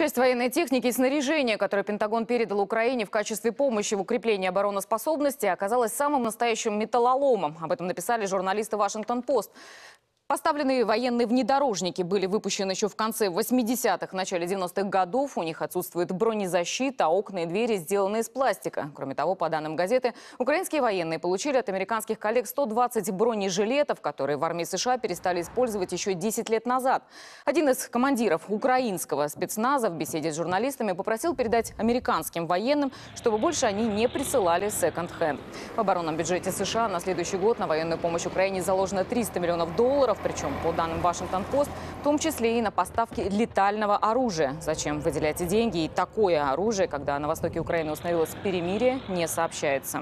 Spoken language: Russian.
Часть военной техники и снаряжения, которое Пентагон передал Украине в качестве помощи в укреплении обороноспособности, оказалась самым настоящим металлоломом. Об этом написали журналисты «Вашингтон-Пост». Поставленные военные внедорожники были выпущены еще в конце 80-х, начале 90-х годов. У них отсутствует бронезащита, а окна и двери сделаны из пластика. Кроме того, по данным газеты, украинские военные получили от американских коллег 120 бронежилетов, которые в армии США перестали использовать еще 10 лет назад. Один из командиров украинского спецназа в беседе с журналистами попросил передать американским военным, чтобы больше они не присылали секонд-хенд. В оборонном бюджете США на следующий год на военную помощь Украине заложено 300 миллионов долларов причем, по данным Вашингтон-Пост, в том числе и на поставки летального оружия. Зачем выделять деньги и такое оружие, когда на востоке Украины установилось перемирие, не сообщается.